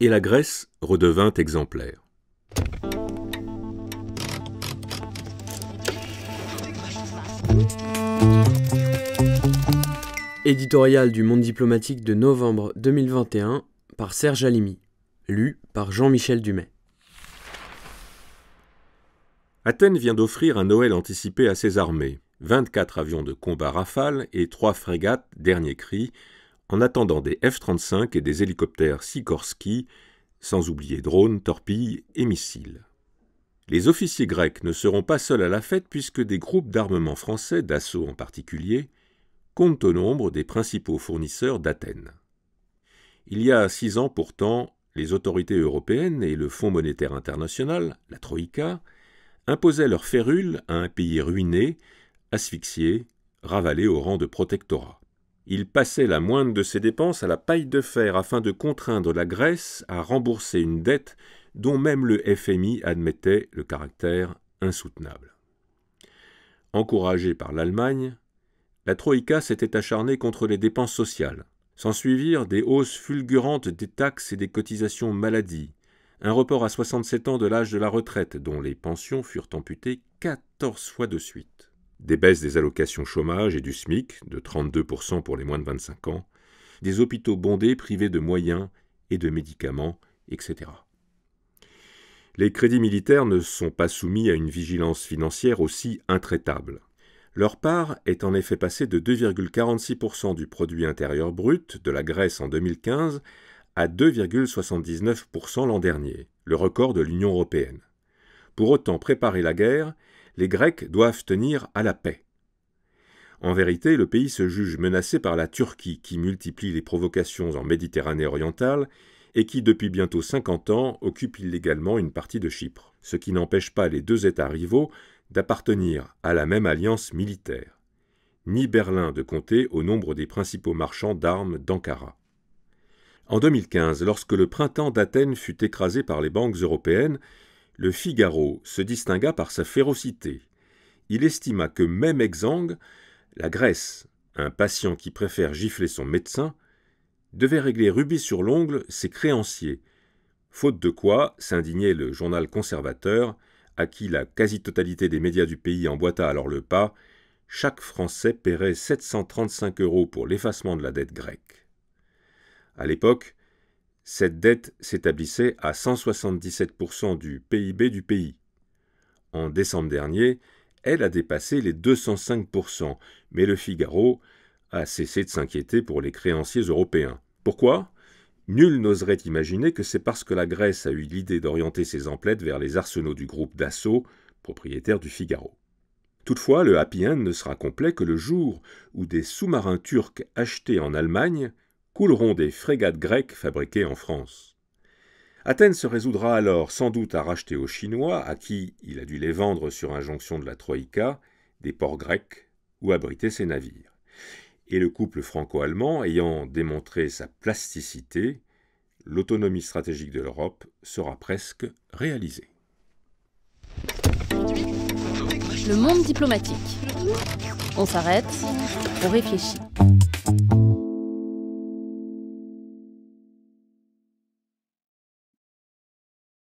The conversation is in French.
et la Grèce redevint exemplaire. Éditorial du Monde diplomatique de novembre 2021 par Serge Alimi, lu par Jean-Michel Dumais. Athènes vient d'offrir un Noël anticipé à ses armées, 24 avions de combat Rafale et 3 frégates dernier cri, en attendant des F-35 et des hélicoptères Sikorsky, sans oublier drones, torpilles et missiles. Les officiers grecs ne seront pas seuls à la fête puisque des groupes d'armement français, d'assaut en particulier, compte au nombre des principaux fournisseurs d'Athènes. Il y a six ans pourtant, les autorités européennes et le Fonds monétaire international, la Troïka, imposaient leur férule à un pays ruiné, asphyxié, ravalé au rang de protectorat. Ils passaient la moindre de ses dépenses à la paille de fer afin de contraindre la Grèce à rembourser une dette dont même le FMI admettait le caractère insoutenable. Encouragé par l'Allemagne, la Troïka s'était acharnée contre les dépenses sociales. S'ensuivirent des hausses fulgurantes des taxes et des cotisations maladie, un report à 67 ans de l'âge de la retraite, dont les pensions furent amputées 14 fois de suite, des baisses des allocations chômage et du SMIC, de 32% pour les moins de 25 ans, des hôpitaux bondés privés de moyens et de médicaments, etc. Les crédits militaires ne sont pas soumis à une vigilance financière aussi intraitable. Leur part est en effet passée de 2,46% du produit intérieur brut de la Grèce en 2015 à 2,79% l'an dernier, le record de l'Union européenne. Pour autant préparer la guerre, les Grecs doivent tenir à la paix. En vérité, le pays se juge menacé par la Turquie qui multiplie les provocations en Méditerranée orientale et qui, depuis bientôt 50 ans, occupe illégalement une partie de Chypre, ce qui n'empêche pas les deux États rivaux d'appartenir à la même alliance militaire, ni Berlin de compter au nombre des principaux marchands d'armes d'Ankara. En 2015, lorsque le printemps d'Athènes fut écrasé par les banques européennes, le Figaro se distingua par sa férocité. Il estima que même exsangue, la Grèce, un patient qui préfère gifler son médecin, devait régler rubis sur l'ongle ses créanciers, faute de quoi, s'indignait le journal conservateur, à qui la quasi-totalité des médias du pays emboîta alors le pas, chaque Français paierait 735 euros pour l'effacement de la dette grecque. À l'époque, cette dette s'établissait à 177% du PIB du pays. En décembre dernier, elle a dépassé les 205%, mais le Figaro a cessé de s'inquiéter pour les créanciers européens. Pourquoi? Nul n'oserait imaginer que c'est parce que la Grèce a eu l'idée d'orienter ses emplettes vers les arsenaux du groupe Dassault, propriétaire du Figaro. Toutefois, le happy end ne sera complet que le jour où des sous-marins turcs achetés en Allemagne couleront des frégates grecques fabriquées en France. Athènes se résoudra alors sans doute à racheter aux Chinois, à qui il a dû les vendre sur injonction de la Troïka, des ports grecs où abriter ses navires et le couple franco-allemand ayant démontré sa plasticité, l'autonomie stratégique de l'Europe sera presque réalisée. Le monde diplomatique. On s'arrête, on réfléchit.